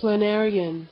planarian.